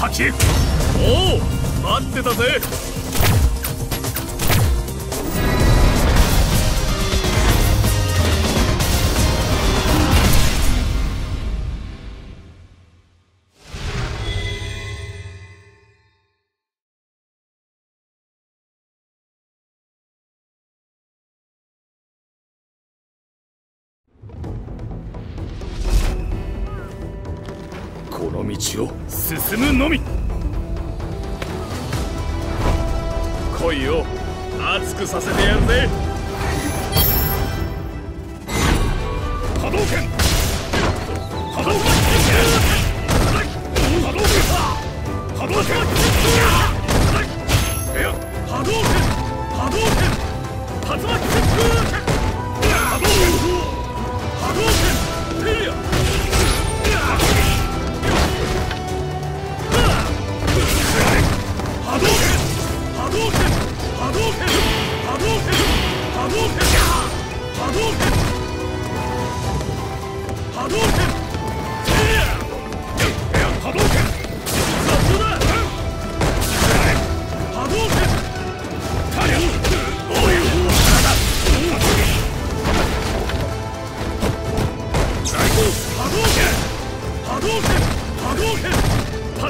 先へ。おお待ってたぜ。の道を。進むのみ。来いよ。熱くさせてやるぜ。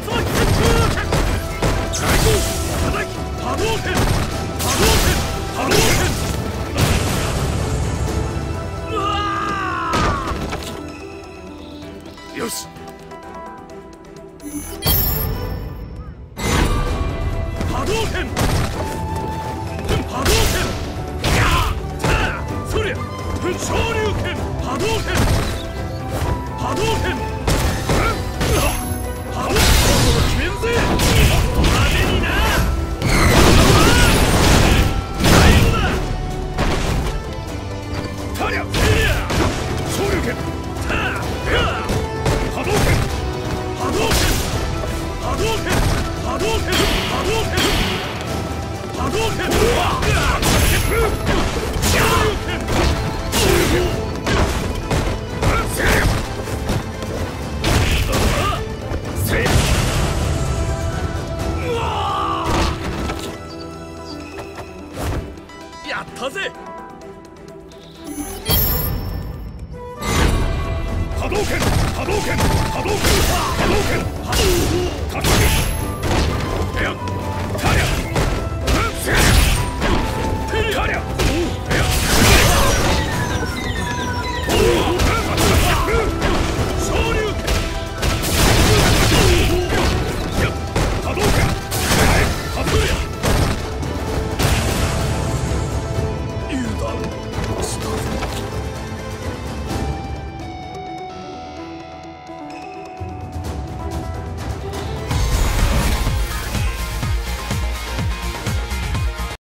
竜巻旋風拳最高叩き波動拳波動拳波動拳よし。波動拳波動拳やーそりゃ昇竜拳波動拳波動拳やったぜ。動拳波動拳波動拳